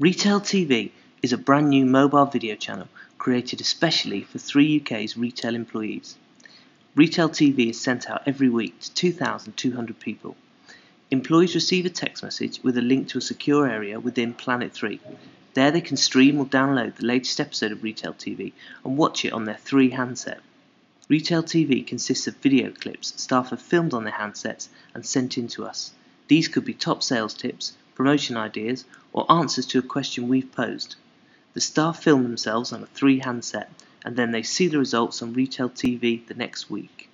Retail TV is a brand new mobile video channel created especially for 3UK's retail employees. Retail TV is sent out every week to 2,200 people. Employees receive a text message with a link to a secure area within Planet 3. There they can stream or download the latest episode of Retail TV and watch it on their 3 handset. Retail TV consists of video clips staff have filmed on their handsets and sent in to us. These could be top sales tips, promotion ideas, or answers to a question we've posed. The staff film themselves on a three handset and then they see the results on retail TV the next week.